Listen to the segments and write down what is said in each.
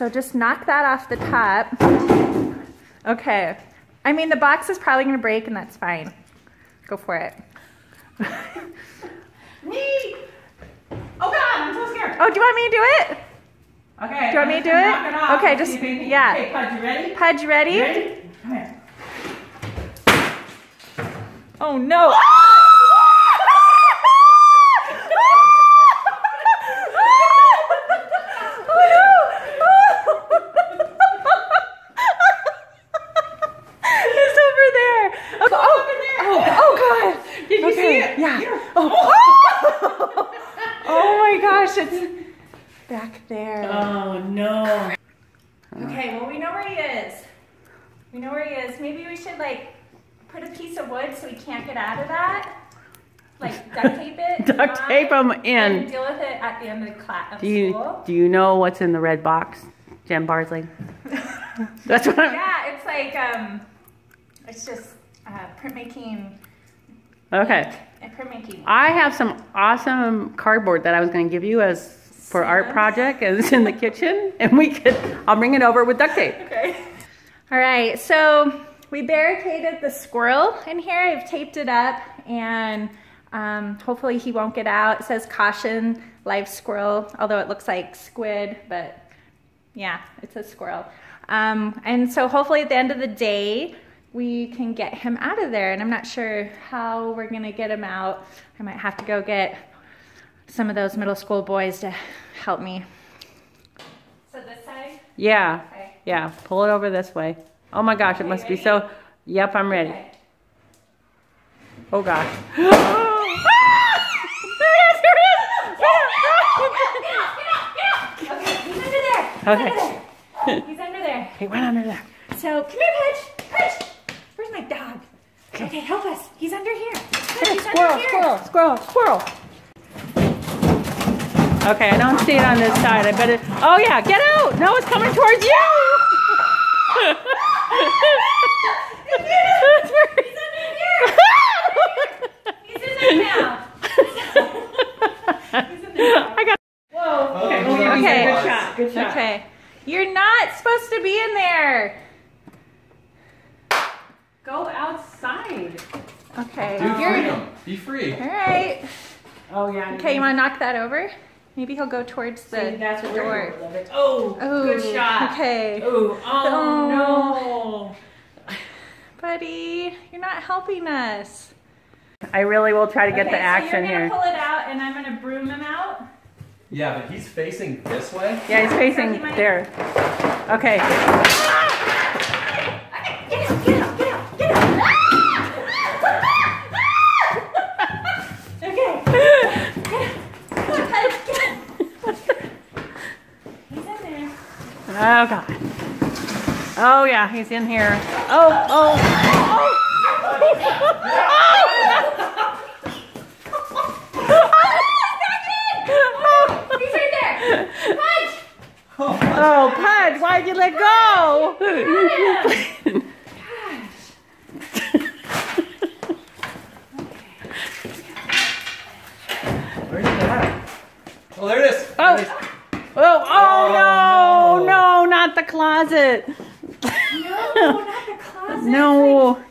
So just knock that off the top. Okay. I mean, the box is probably gonna break and that's fine. Go for it. Me! Oh God, I'm so scared. Oh, do you want me to do it? Okay. Do you want me to do it? it Okay, just- anything- yeah. Okay, Pudge, you ready? Pudge, ready? You ready? Come here. Oh no. Ah! Okay. Oh, oh, oh God. Did you Okay, see it? yeah. Oh. oh my gosh, it's back there. Oh no. Okay, well we know where he is. We know where he is. Maybe we should like put a piece of wood so he can't get out of that. Like duct tape it. Duct tape And in. deal with it at the end of the class of Do you school. do you know what's in the red box, Jen Barsley? That's what I'm. Yeah, it's like um, it's just uh, printmaking. Okay. Uh, printmaking. I have some awesome cardboard that I was going to give you as for art Sam? project, and it's in the kitchen, and we could. I'll bring it over with duct tape. Okay. All right, so we barricaded the squirrel in here. I've taped it up and um, hopefully he won't get out. It says caution, live squirrel, although it looks like squid, but yeah, it's a squirrel. Um, and so hopefully at the end of the day, we can get him out of there. And I'm not sure how we're gonna get him out. I might have to go get some of those middle school boys to help me. So this side? Yeah, Okay. yeah. Pull it over this way. Oh my gosh, it must be so. Yep, I'm ready. Okay. Oh gosh. Okay, he's under there. He's Okay. under there. He's under there. He went under there. So come here, Pudge. Pudge. Where's my dog? Okay, help us. He's under here. Pudge, he's Squirrel, under here. squirrel, squirrel, squirrel. Okay, I don't see it on this side. I bet it. Oh yeah, get out! No, it's coming towards you. He's in there now. He's in there now. I got. Okay, Okay. well, Okay. Good shot. Good shot. Okay. You're not supposed to be in there. Go outside. Okay. Dude, um, You're freedom. Be free. all right. Oh yeah. Okay, you want to knock that over? Maybe he'll go towards the, See, that's the what door. Oh, Oh, good shot. Okay. Oh, Oh. oh, Buddy, you're not helping us. I really will try to get okay, the action so you're here. gonna pull it out, and I'm gonna broom him out. Yeah, but he's facing this way. Yeah, he's facing He might- there. Okay. Oh god. Oh yeah, he's in here. Oh, oh, Oh, He's right there. Pudge! oh, Pudge, why'd you let go? Where's that? Oh, there it is. Oh. There it is. Oh, oh no, Oh. no, not the closet. No, not the closet. No.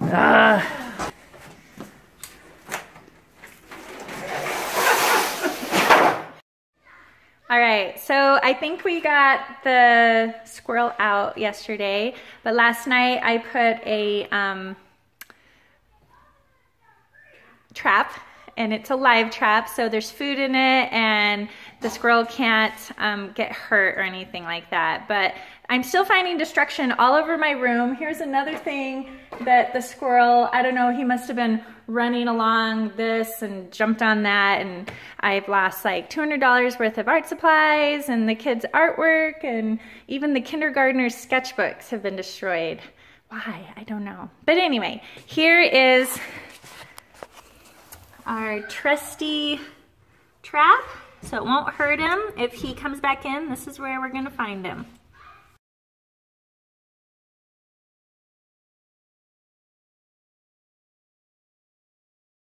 Ah. All right, so I think we got the squirrel out yesterday, but last night I put a um, trap, and it's a live trap, so there's food in it, and the squirrel can't um, get hurt or anything like that. But I'm still finding destruction all over my room. Here's another thing that the squirrel, I don't know, he must have been running along this and jumped on that, and I've lost like $200 worth of art supplies, and the kids' artwork, and even the kindergartners' sketchbooks have been destroyed. Why? I don't know. But anyway, here is our trusty trap so it won't hurt him. If he comes back in this is where we're gonna find him